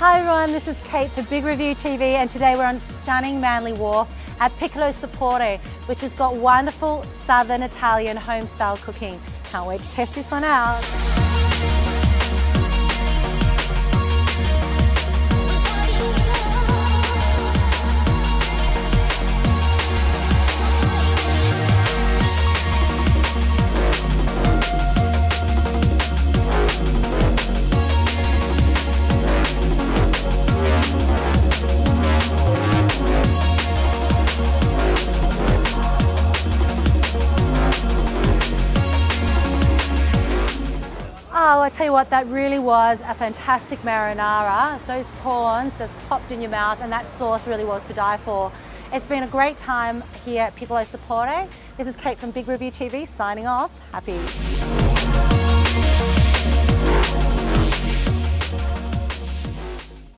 Welcome, this is Kate for Big Review TV and today we're on stunning Manly Wharf at Piccolo Sapore, which has got wonderful Southern Italian home style cooking. Can't wait to test this one out. Oh, I tell you what, that really was a fantastic marinara. Those prawns just popped in your mouth and that sauce really was to die for. It's been a great time here at Piccolo Sapore. This is Kate from Big Review TV signing off. Happy.